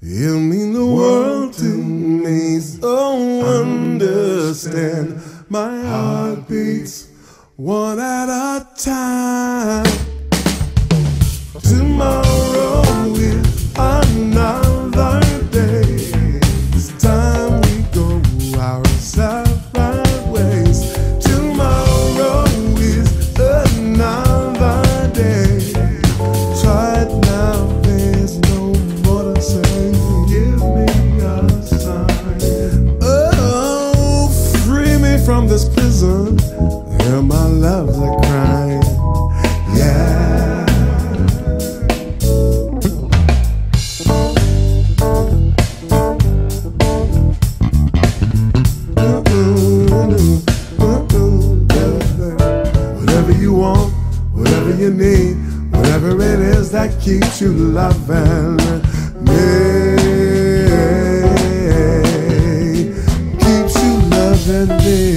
You mean the world to me, so understand. My heart beats one at a time. Tomorrow from this prison. Hear my love's a crying. Yeah. Whatever you want, whatever you need, whatever it is that keeps you loving me, keeps you loving me.